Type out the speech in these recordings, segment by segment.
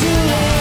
too late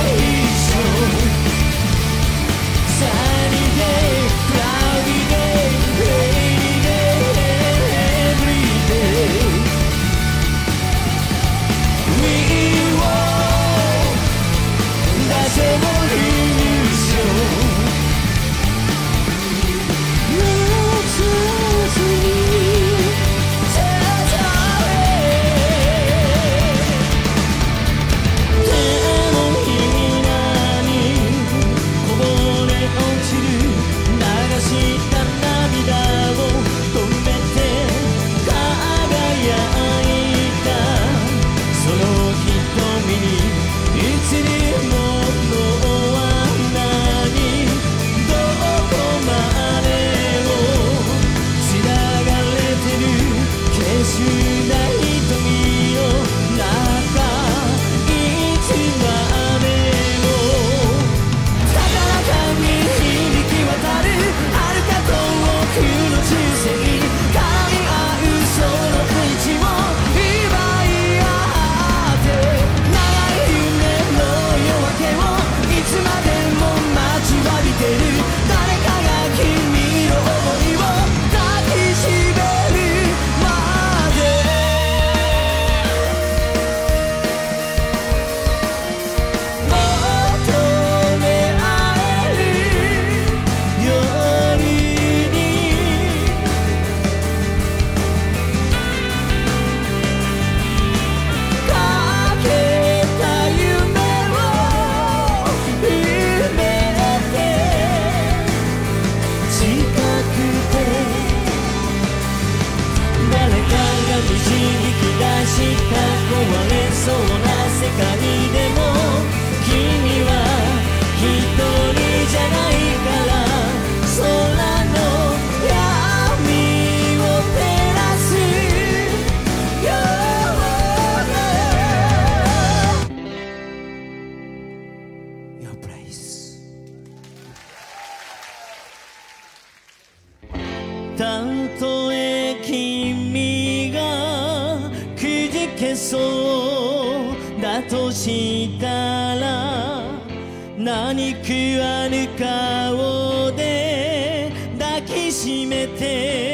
たとえ君がくじけそうだとしたら何食わぬ顔で抱きしめて